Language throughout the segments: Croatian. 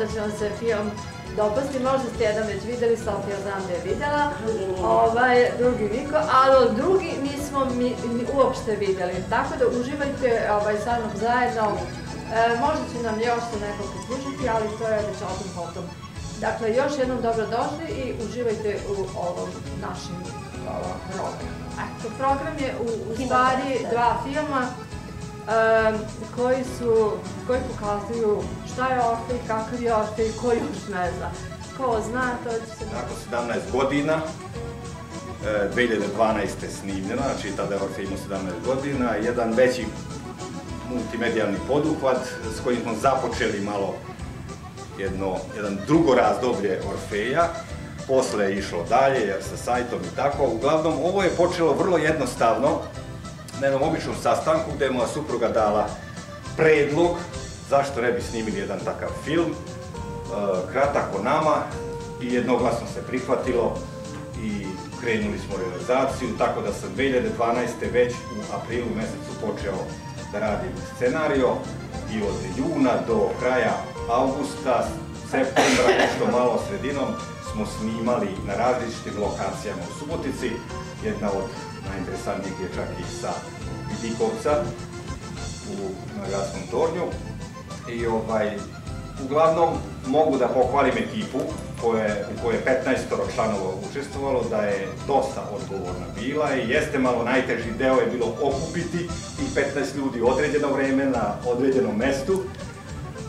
da će vam se film dopasti. Možda ste jedan već vidjeli, Sofija znam da je vidjela. Ovaj, drugi niko, ali drugi nismo mi, uopšte vidjeli. Tako da uživajte ovaj, sa mnom zajedno. E, možda će nam još se neko priključiti, ali to je već o tom potom. Dakle, još jednom dobrodošli i uživajte u ovom našem programu. Eto, program je u, u stvari dva filma koji su, koji pokazuju šta je Orfej, kakav je Orfej, ko još ne zna. Ko zna, to će se... Nakon 17 godina, 2012. snimljena, znači tada je Orfej imao 17 godina, jedan veći multimedijalni poduhvat s kojim smo započeli malo jedno, jedan drugo razdoblje Orfeja, posle je išlo dalje sa sajtom i tako. Uglavnom, ovo je počelo vrlo jednostavno, na jednom običnom sastanku gdje je moja supruga dala predlog zašto ne bi snimili jedan takav film, e, kratak o nama i jednoglasno se prihvatilo i krenuli smo realizaciju, tako da sam 2012. već u aprilu mjesecu počeo da radim scenario i od juna do kraja augusta, septembra, nešto malo sredinom, smo snimali na različitim lokacijama u Subotici. Jedna od najinteresantnijih je čak i sa Vidikovca u gradskom tornju. I ovaj, uglavnom mogu da pohvalim ekipu koje, u kojoj je 15 članova učestvovalo, da je dosta odgovorna bila i jeste malo najteži deo je bilo okupiti tih 15 ljudi određeno vreme na određenom mestu,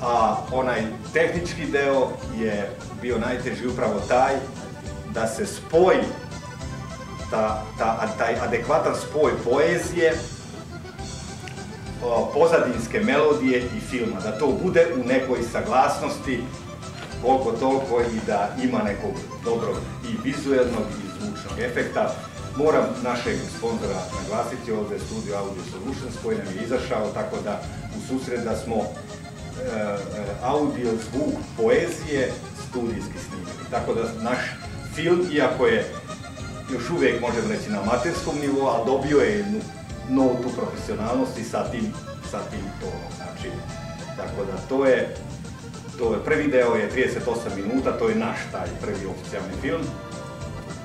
a onaj tehnički deo je bio najteži upravo taj da se spoji ta, taj adekvatan spoj poezije, pozadinske melodije i filma, da to bude u nekoj saglasnosti koliko toliko i da ima nekog dobrog i vizualnog i zvučnog efekta. Moram našeg sponzora naglasiti ovdje Studio Audio Solutions koji nam je izašao, tako da u susret da smo e, audio zvuk poezije studijski snimili. Tako da naš film, iako je još uvijek možemo reći na amaterskom nivou, ali dobio je jednu notu profesionalnosti sa tim, sa tim tonom. Znači, tako da to je, to je, prvi deo je 38 minuta, to je naš taj prvi oficijalni film.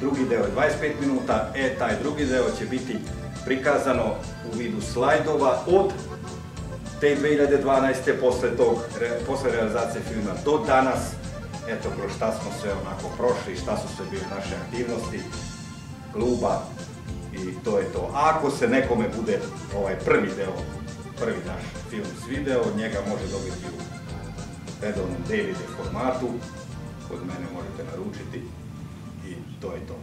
Drugi deo je 25 minuta, e taj drugi deo će biti prikazano u vidu slajdova od te 2012. posle, tog, posle realizacije filma do danas, eto kroz šta smo sve onako prošli, šta su sve bile naše aktivnosti, kluba i to je to. Ako se nekome bude ovaj prvi deo, prvi naš film svideo, njega može dobiti u redovnom DVD formatu, kod mene možete naručiti i to je to.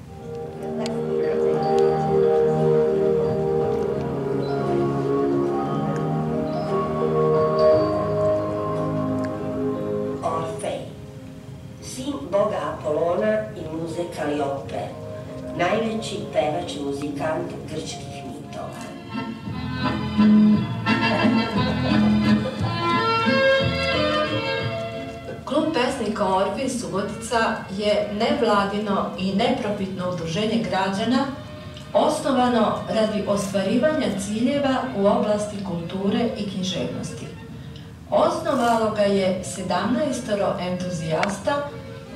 Muzikant grčkih mitova. Klub pesnika Orvi Subotica je nevladino i neprofitno udruženje građana osnovano radi ostvarivanja ciljeva u oblasti kulture i književnosti. Osnovalo ga je 17 entuzijasta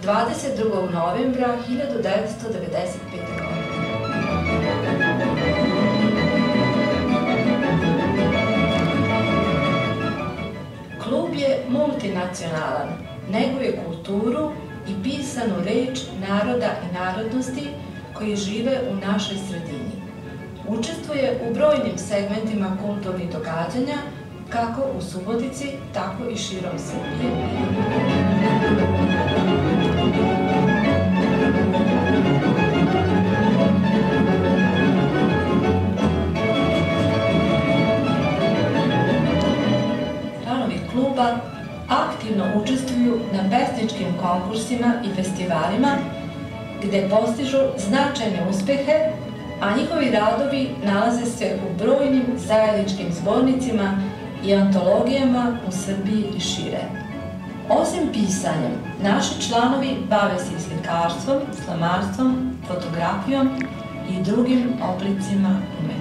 22. novembra 1995. Klub multinacionalan, neguje kulturu i pisanu reč naroda i narodnosti koji žive u našoj sredini. Učestvuje u brojnim segmentima kulturnih događanja, kako u Subotici, tako i širom Srbije. Članovi kluba aktivno učestvuju na pesničkim konkursima i festivalima gdje postižu značajne uspehe, a njihovi radovi nalaze se u brojnim zajedničkim zbornicima i antologijama u Srbiji i šire. Osim pisanjem, naši članovi bave se i slikarstvom, slamarstvom, fotografijom i drugim oblicima umetnosti.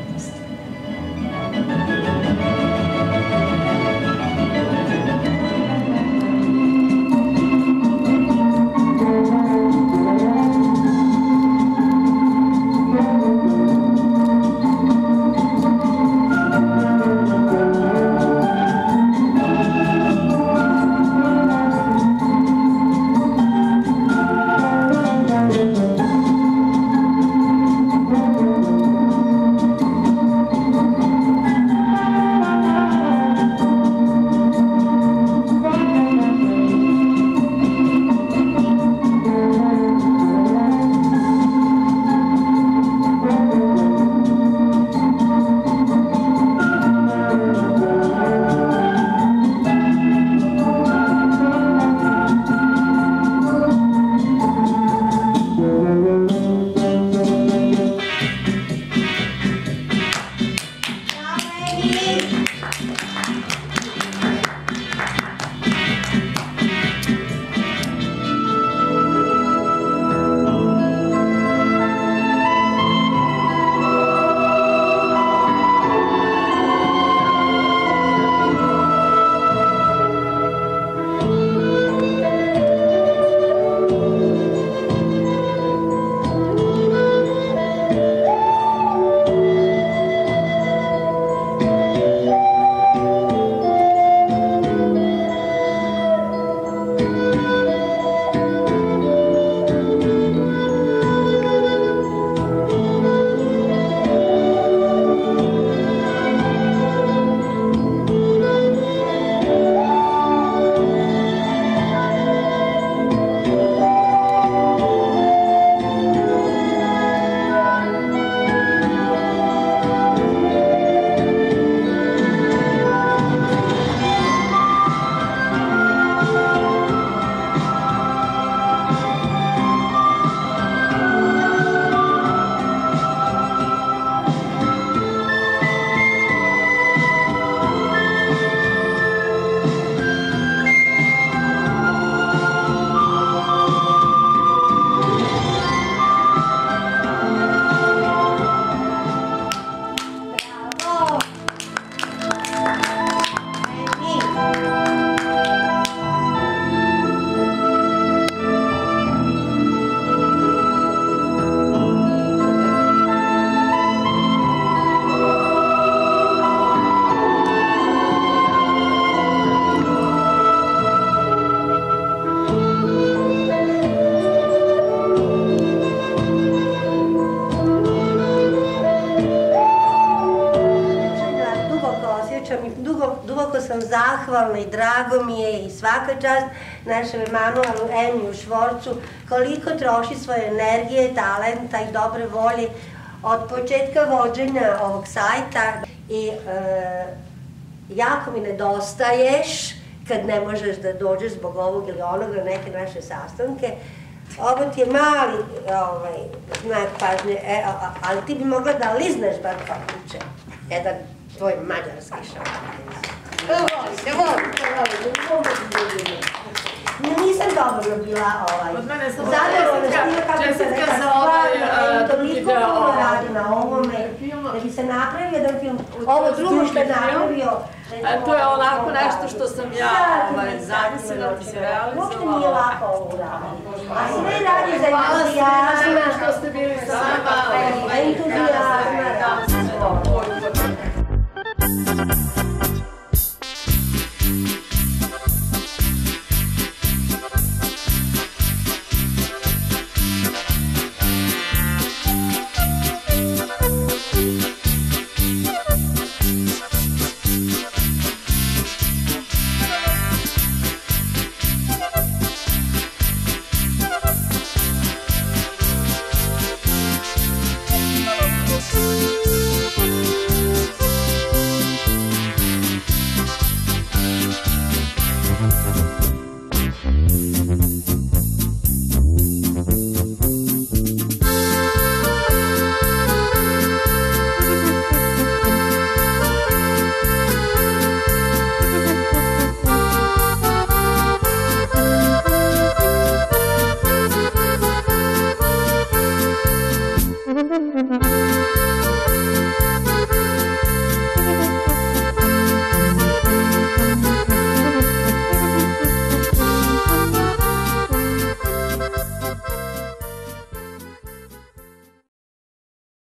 Sam zahvalna i drago mi je i svaka čast našem Emanuelu Eniju Švorcu koliko troši svoje energije, talenta i dobre volje od početka vođenja ovog sajta i e, jako mi nedostaješ kad ne možeš da dođeš zbog ovog ili onog na neke naše sastanke. Ovo ti je mali ovaj, znak pažnje, e, ali ti bi mogla da lizneš bar papuče. Jedan tvoj mađarski volite, volite, volite. Nisam dobro bila ovaj, zadovoljna s time kako se za ovaj, stvar, a, drugi toliko puno ovog radi na ovome, da bi se napravio jedan film. Ovo drugo što je napravio, A to je onako nešto što sam ja ovaj, zamislila da se realizovala. Uopšte nije lako ovo uraditi. A sve radi za Hvala svima entuzijazma, što ste bili sa nama. ovaj, entuzijazma,